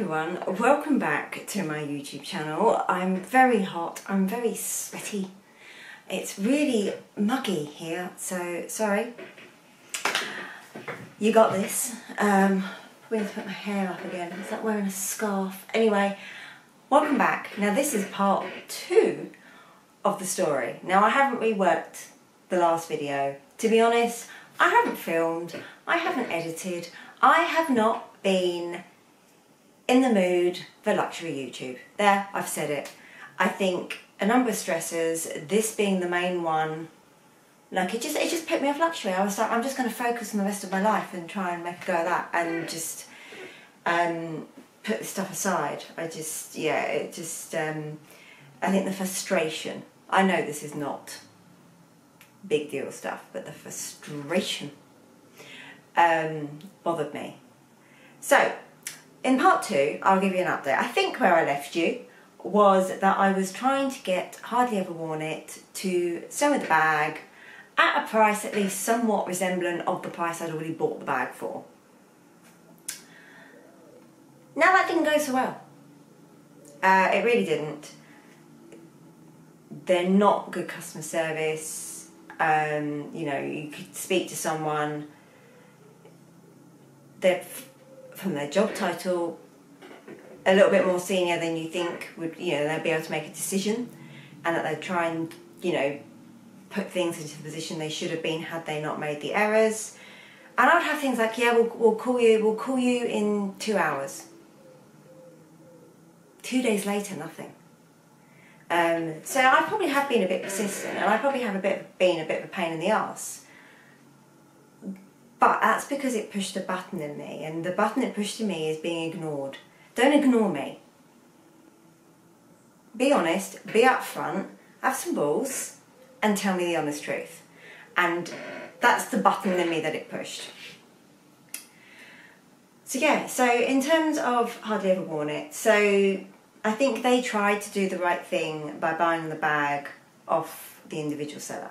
everyone, welcome back to my YouTube channel. I'm very hot, I'm very sweaty. It's really muggy here, so sorry. You got this. Um, I'm going to put my hair up again. Is that wearing a scarf? Anyway, welcome back. Now this is part two of the story. Now I haven't reworked the last video. To be honest, I haven't filmed, I haven't edited, I have not been in the mood for luxury YouTube. There, I've said it. I think a number of stressors, this being the main one, like it just it just put me off luxury. I was like, I'm just going to focus on the rest of my life and try and make a go of that, and just um, put the stuff aside. I just yeah, it just um, I think the frustration. I know this is not big deal stuff, but the frustration um, bothered me. So in part two, I'll give you an update. I think where I left you was that I was trying to get Hardly Ever Worn It to sew in the bag at a price at least somewhat resembling of the price I'd already bought the bag for. Now that didn't go so well. Uh, it really didn't. They're not good customer service. Um, you know, you could speak to someone. They're from their job title a little bit more senior than you think would you know they'll be able to make a decision and that they try and you know put things into the position they should have been had they not made the errors. And I would have things like yeah we'll, we'll call you we'll call you in two hours. Two days later nothing. Um, so I probably have been a bit persistent and I probably have a bit been a bit of a pain in the ass but that's because it pushed a button in me, and the button it pushed in me is being ignored. Don't ignore me. Be honest, be upfront, have some balls, and tell me the honest truth. And that's the button in me that it pushed. So yeah, so in terms of Hardly Ever Worn It, so I think they tried to do the right thing by buying the bag off the individual seller.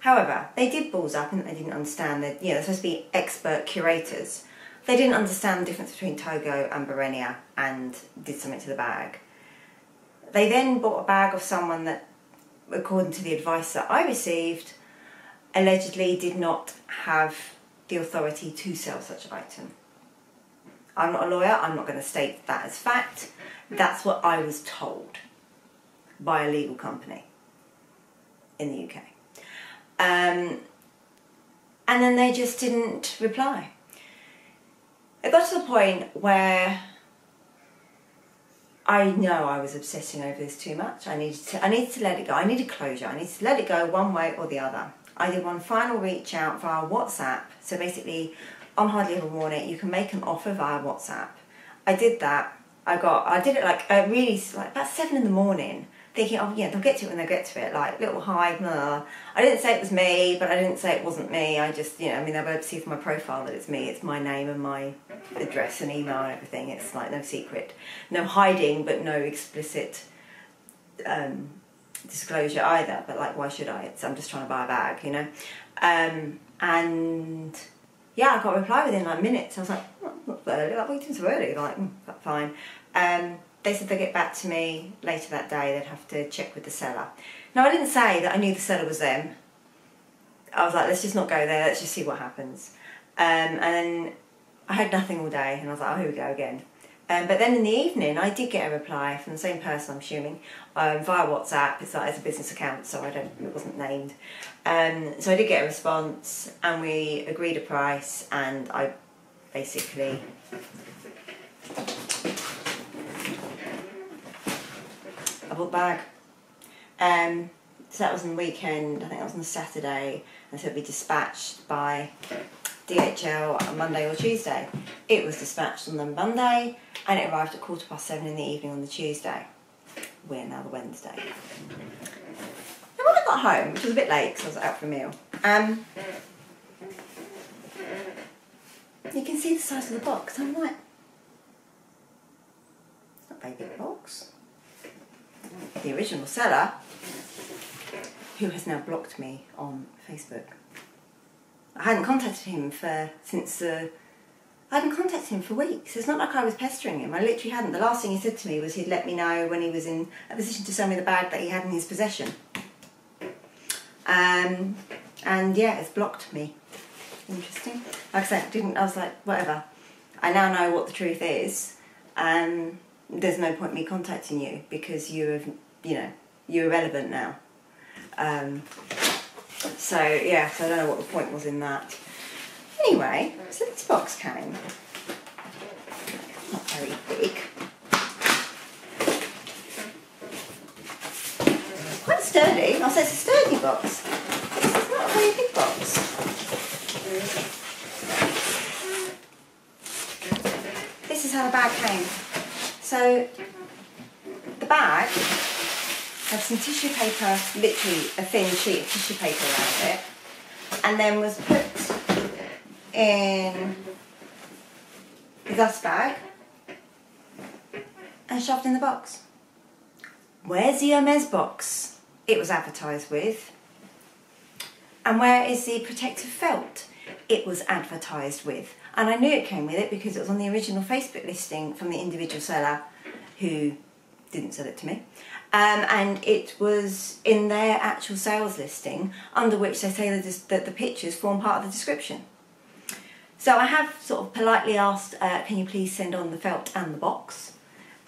However, they did balls up and they didn't understand that, you know, they're supposed to be expert curators. They didn't understand the difference between Togo and Barenia and did something to the bag. They then bought a bag of someone that, according to the advice that I received, allegedly did not have the authority to sell such an item. I'm not a lawyer, I'm not going to state that as fact. That's what I was told by a legal company in the UK. Um, and then they just didn't reply. It got to the point where I know I was obsessing over this too much. I needed to, I needed to let it go. I needed closure. I needed to let it go one way or the other. I did one final reach out via WhatsApp. So basically, on Hardly Ever Worn It, you can make an offer via WhatsApp. I did that. I got, I did it like uh, really like about seven in the morning thinking, oh yeah, they'll get to it when they get to it, like little hi, blah. I didn't say it was me, but I didn't say it wasn't me. I just, you know, I mean, they'll be able to see from my profile that it's me. It's my name and my address and email and everything. It's like no secret, no hiding, but no explicit um, disclosure either. But like, why should I? It's, I'm just trying to buy a bag, you know. Um, and yeah, I got a reply within like minutes. I was like, oh, not early, like waiting so early, like mm, fine. Um, they said they'd get back to me later that day, they'd have to check with the seller. Now I didn't say that I knew the seller was them. I was like, let's just not go there, let's just see what happens. Um, and then I had nothing all day and I was like, oh, here we go again. Um, but then in the evening, I did get a reply from the same person, I'm assuming, um, via WhatsApp. It's like it's a business account, so I don't, it wasn't named. Um, so I did get a response, and we agreed a price, and I basically bag. Um, so that was on the weekend, I think that was on the Saturday, and so it'd be dispatched by DHL on Monday or Tuesday. It was dispatched on the Monday and it arrived at quarter past seven in the evening on the Tuesday. We're now the Wednesday. And when I got home, which was a bit late because I was out for a meal, um, you can see the size of the box. I'm like, it's not a very big box the original seller, who has now blocked me on Facebook. I hadn't contacted him for since the I hadn't contacted him for weeks. It's not like I was pestering him. I literally hadn't. The last thing he said to me was he'd let me know when he was in a position to sell me the bag that he had in his possession. Um, and yeah, it's blocked me. Interesting. Like I said, didn't. I was like, whatever. I now know what the truth is, and there's no point me contacting you because you have, you know, you're irrelevant now. Um, so yeah, so I don't know what the point was in that. Anyway, so this box came. Not very big. Quite sturdy. I'll say it's a sturdy box. It's not a very big box. This is how the bag came. So the bag had some tissue paper, literally a thin sheet of tissue paper around it, and then was put in the dust bag and shoved in the box. Where's the Hermes box it was advertised with? And where is the protective felt it was advertised with? And I knew it came with it because it was on the original Facebook listing from the individual seller who didn't sell it to me. Um, and it was in their actual sales listing under which they say that the, pictures form part of the description. So I have sort of politely asked, uh, can you please send on the felt and the box?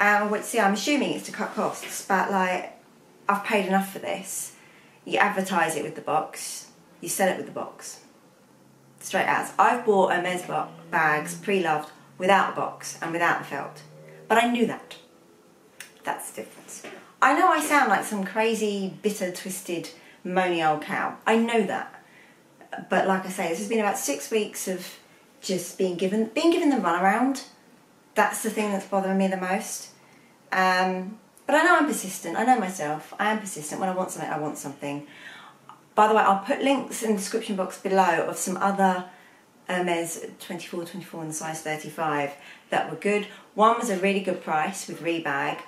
Uh, which, see, I'm assuming it's to cut costs, but like, I've paid enough for this. You advertise it with the box, you sell it with the box. Straight as. I've bought Hermes bags pre-loved without a box and without the felt. But I knew that. That's the difference. I know I sound like some crazy, bitter, twisted, moany old cow. I know that. But like I say, this has been about six weeks of just being given being given the runaround. That's the thing that's bothering me the most. Um, but I know I'm persistent. I know myself. I am persistent. When I want something, I want something. By the way, I'll put links in the description box below of some other Hermes 24, 24 and size 35 that were good. One was a really good price with Rebag,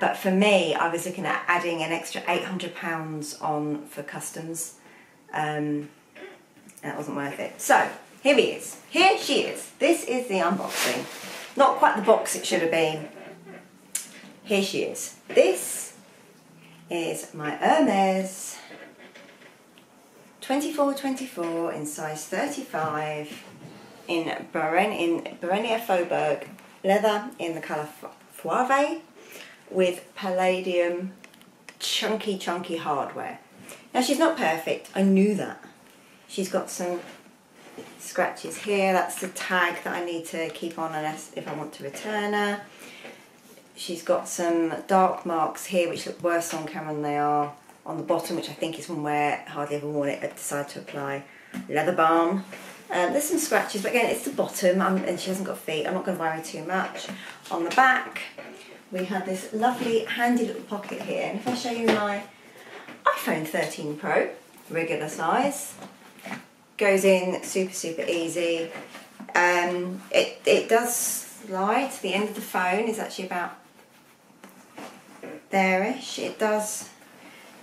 but for me, I was looking at adding an extra £800 on for customs. Um, that wasn't worth it. So, here he is. Here she is. This is the unboxing. Not quite the box it should have been. Here she is. This is my Hermes 2424 in size 35 in Beren in Barenia Faubourg leather in the colour Fauve with palladium chunky chunky hardware. Now she's not perfect, I knew that. She's got some scratches here. That's the tag that I need to keep on unless if I want to return her. She's got some dark marks here which look worse on camera than they are on the bottom, which I think is one where hardly ever worn it, but decided to apply leather balm. Um, there's some scratches, but again, it's the bottom, I'm, and she hasn't got feet. I'm not going to worry too much. On the back, we have this lovely, handy little pocket here. And if I show you my iPhone 13 Pro, regular size, goes in super, super easy. Um, it, it does slide. To the end of the phone is actually about there-ish. It does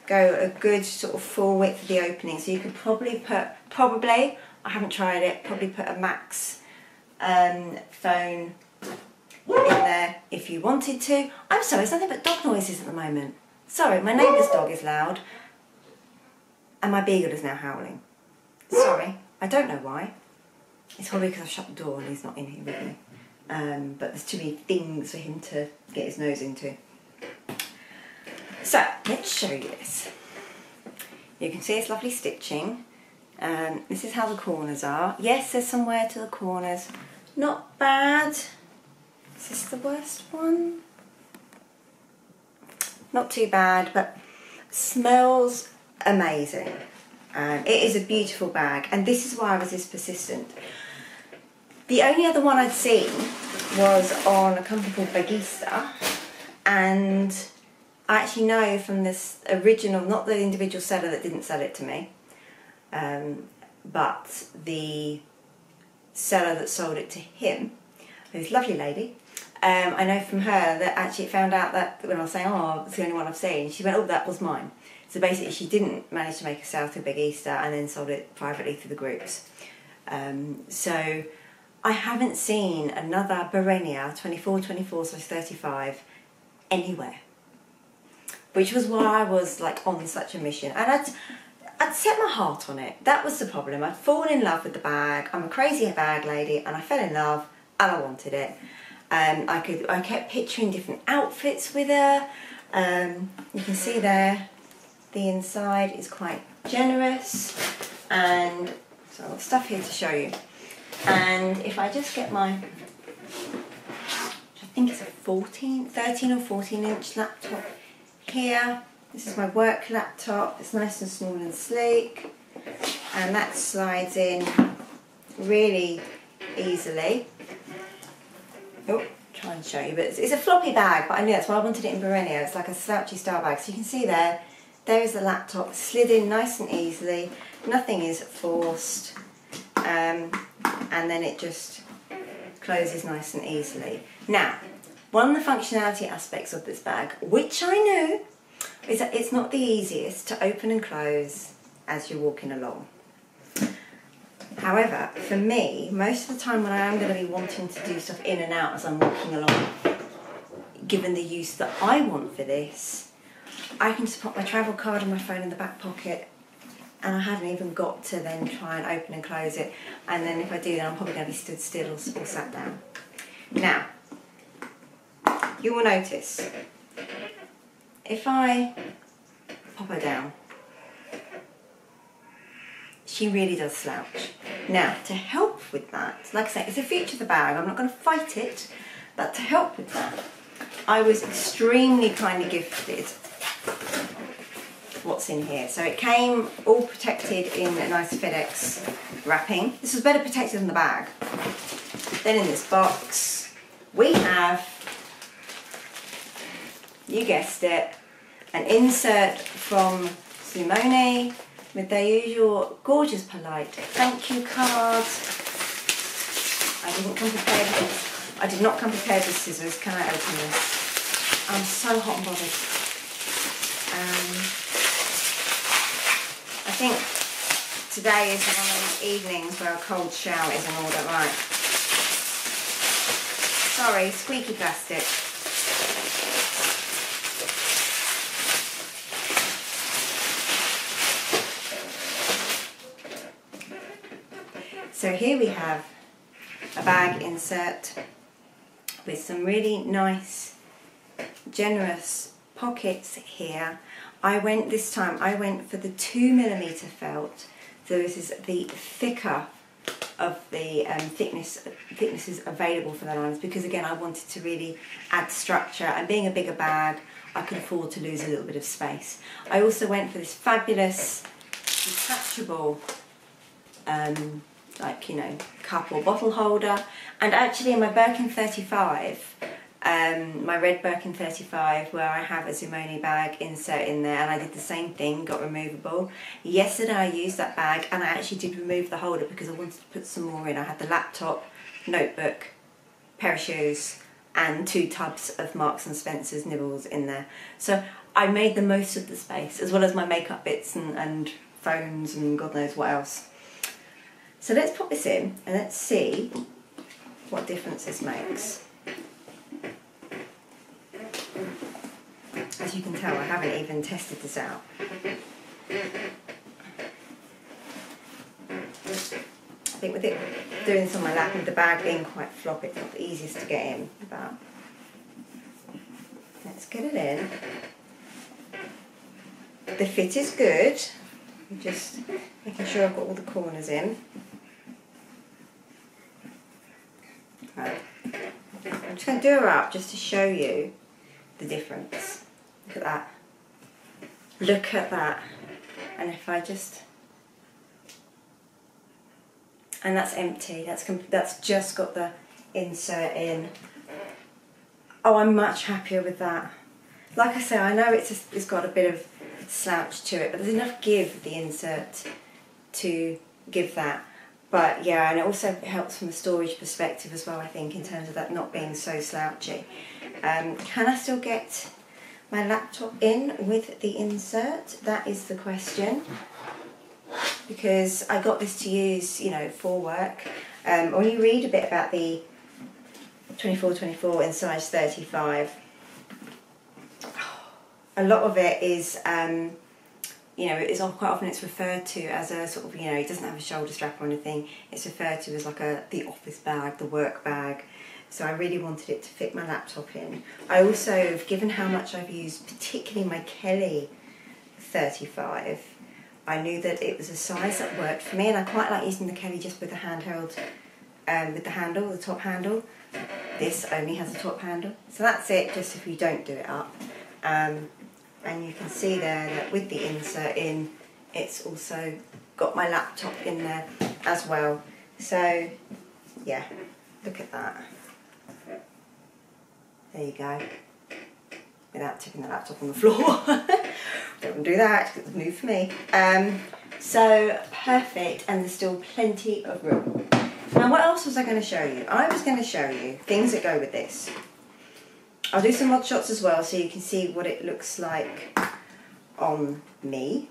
go a good sort of full width of the opening. So you could probably put, probably, I haven't tried it, probably put a max um, phone in there if you wanted to. I'm sorry, it's nothing but dog noises at the moment. Sorry, my neighbour's dog is loud and my beagle is now howling. Sorry, I don't know why. It's probably because I've shut the door and he's not in here with me. Um, but there's too many things for him to get his nose into. So, let's show you this. You can see it's lovely stitching. Um, this is how the corners are. Yes, there's some wear to the corners. Not bad. Is this the worst one? Not too bad, but smells amazing. Um, it is a beautiful bag, and this is why I was this persistent. The only other one I'd seen was on a company called Bagista, and I actually know from this original, not the individual seller that didn't sell it to me, um, but the seller that sold it to him, who's lovely lady. Um, I know from her that actually found out that when I was saying, oh, it's the only one I've seen, she went, oh, that was mine. So basically, she didn't manage to make a sale through Easter and then sold it privately through the groups. Um, so I haven't seen another Barenia 24, 24, so 35 anywhere. Which was why I was like on such a mission. And I'd, I'd set my heart on it. That was the problem. I'd fallen in love with the bag. I'm a crazy bag lady and I fell in love and I wanted it. Um, I could, I kept picturing different outfits with her. Um, you can see there, the inside is quite generous and so I've got stuff here to show you. And if I just get my, I think it's a 14, 13 or 14 inch laptop here. This is my work laptop. It's nice and small and sleek. And that slides in really easily. Oh, try and show you, but it's, it's, a floppy bag, but I knew that's why I wanted it in Barenia. It's like a slouchy style bag. So you can see there, there is the laptop, slid in nice and easily. Nothing is forced. Um, and then it just closes nice and easily. Now, one of the functionality aspects of this bag, which I knew, that it's not the easiest to open and close as you're walking along. However, for me, most of the time when I am going to be wanting to do stuff in and out as I'm walking along, given the use that I want for this, I can just put my travel card and my phone in the back pocket and I haven't even got to then try and open and close it and then if I do then I'm probably going to be stood still or sat down. Now, you will notice if I pop her down she really does slouch. Now, to help with that, like I say, it's a feature of the bag, I'm not going to fight it, but to help with that, I was extremely kindly gifted what's in here. So it came all protected in a nice FedEx wrapping. This was better protected than the bag. Then in this box, we have, you guessed it, an insert from Zoomoni with their usual gorgeous polite thank you card. I didn't come prepared with, I did not come prepared with scissors. Can I open this? I'm so hot and bothered. Um, I think today is one of those evenings where a cold shower is in order. Right. Sorry, squeaky plastic. So here we have a bag insert with some really nice, generous pockets here I went this time, I went for the two millimeter felt. So this is the thicker of the um, thickness thicknesses available for the liners because again I wanted to really add structure and being a bigger bag I could afford to lose a little bit of space. I also went for this fabulous detachable um, like you know cup or bottle holder and actually in my Birkin 35 um, my red Birkin 35 where I have a Zoomoni bag insert in there and I did the same thing, got removable. Yesterday I used that bag and I actually did remove the holder because I wanted to put some more in. I had the laptop, notebook, pair of shoes and two tubs of Marks and Spencer's nibbles in there. So I made the most of the space as well as my makeup bits and, and phones and God knows what else. So let's pop this in and let's see what difference this makes. As you can tell, I haven't even tested this out. I think with it doing this on my lap and the bag being quite flop, it's not the easiest to get in, but let's get it in. The fit is good, I'm just making sure I've got all the corners in. Right. I'm just going to do her up just to show you the difference. Look at that. Look at that. And if I just... And that's empty. That's, that's just got the insert in. Oh, I'm much happier with that. Like I say, I know it's, a, it's got a bit of slouch to it, but there's enough give the insert to give that. But yeah, and it also helps from a storage perspective as well, I think, in terms of that not being so slouchy. Um, can I still get my laptop in with the insert? That is the question. Because I got this to use, you know, for work. Um, when you read a bit about the 24-24 in size 35, a lot of it is, um, you know, it's quite often it's referred to as a sort of, you know, it doesn't have a shoulder strap or anything. It's referred to as like a the office bag, the work bag. So I really wanted it to fit my laptop in. I also, given how much I've used, particularly my Kelly 35, I knew that it was a size that worked for me, and I quite like using the Kelly just with the handheld, um, with the handle, the top handle. This only has a top handle, so that's it. Just if you don't do it up, um, and you can see there that with the insert in, it's also got my laptop in there as well. So, yeah, look at that. There you go. Without tipping the laptop on the floor. Don't want to do that, it's new for me. Um, so perfect, and there's still plenty of room. Now, what else was I going to show you? I was going to show you things that go with this. I'll do some mod shots as well so you can see what it looks like on me.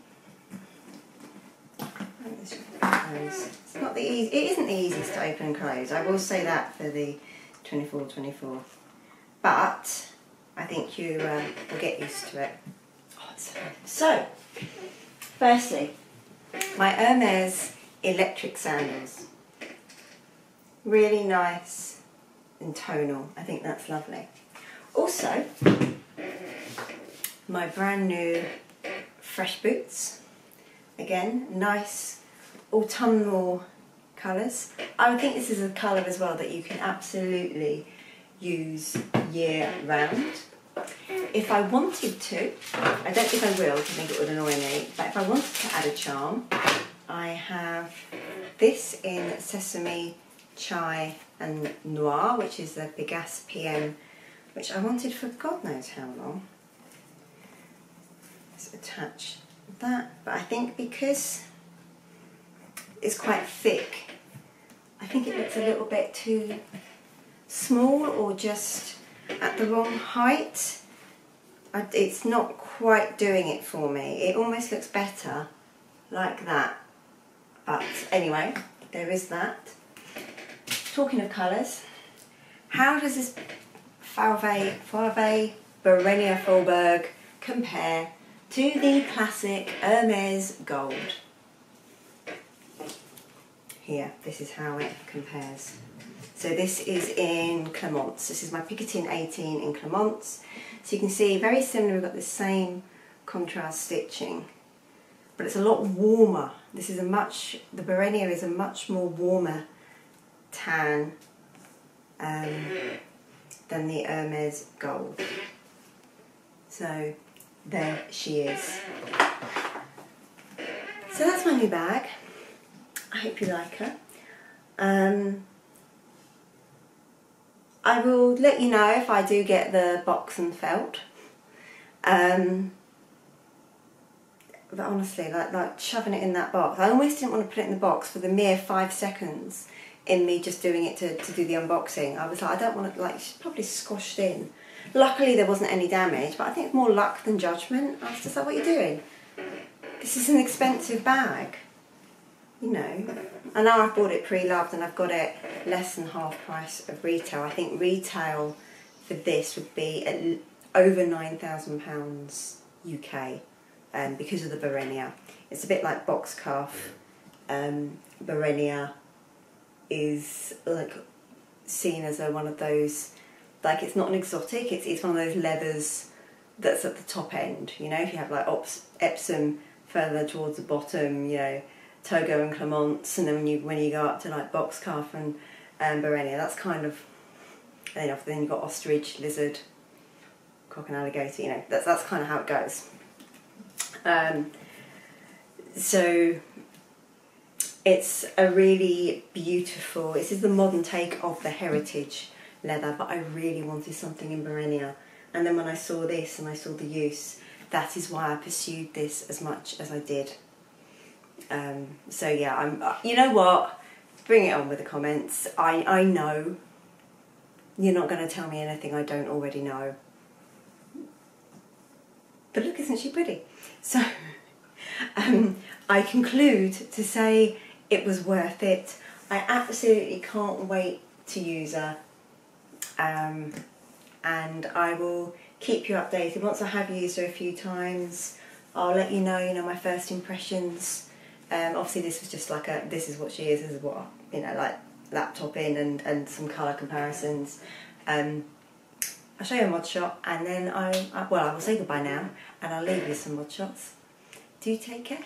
It's not the easy, it isn't the easiest to open and close. I will say that for the 24-24. But I think you uh, will get used to it. So, firstly, my Hermes electric sandals. Really nice and tonal. I think that's lovely. Also, my brand new fresh boots. Again, nice autumnal colours. I would think this is a colour as well that you can absolutely use year round. If I wanted to, I don't think I will I think it would annoy me, but if I wanted to add a charm, I have this in Sesame, Chai and Noir, which is the Bigas PM, which I wanted for God knows how long. Let's attach that, but I think because it's quite thick, I think it looks a little bit too small or just at the wrong height. It's not quite doing it for me. It almost looks better like that. But anyway, there is that. Talking of colours, how does this Fauve, Fauve Barenia Faubourg compare to the classic Hermes Gold? Here, this is how it compares. So this is in Clemence. This is my Picotin 18 in Clemence. So you can see very similar, we've got the same contrast stitching, but it's a lot warmer. This is a much, the Barenia is a much more warmer tan um, than the Hermes Gold. So there she is. So that's my new bag. I hope you like her. Um, I will let you know if I do get the box and felt. Um, but honestly, like like shoving it in that box, I almost didn't want to put it in the box for the mere five seconds in me just doing it to, to do the unboxing. I was like, I don't want to, like, she's probably squashed in. Luckily, there wasn't any damage, but I think more luck than judgment. I was just like, what are you doing? This is an expensive bag you know, And now I've bought it pre-loved and I've got it less than half price of retail. I think retail for this would be at over £9,000 UK um, because of the Barenia. It's a bit like box calf. Um, Barenia is like seen as a, one of those, like it's not an exotic, it's, it's one of those leathers that's at the top end, you know, if you have like Ops, Epsom further towards the bottom, you know, Togo and Clemence, and then when you when you go up to like box calf and um, Barenia, that's kind of then off. Then you've got ostrich, lizard, croc and alligator. You know, that's that's kind of how it goes. Um, so it's a really beautiful. This is the modern take of the heritage leather, but I really wanted something in Barenia. And then when I saw this and I saw the use, that is why I pursued this as much as I did. Um, so yeah, I'm. You know what? Bring it on with the comments. I I know. You're not going to tell me anything I don't already know. But look, isn't she pretty? So, um, I conclude to say it was worth it. I absolutely can't wait to use her. Um, and I will keep you updated. Once I have used her a few times, I'll let you know, you know, my first impressions. Um, obviously this was just like a, this is what she is, this is what, you know, like laptop in and, and some colour comparisons. Um, I'll show you a mod shot and then I, I, well, I will say goodbye now and I'll leave you some mod shots. Do take care.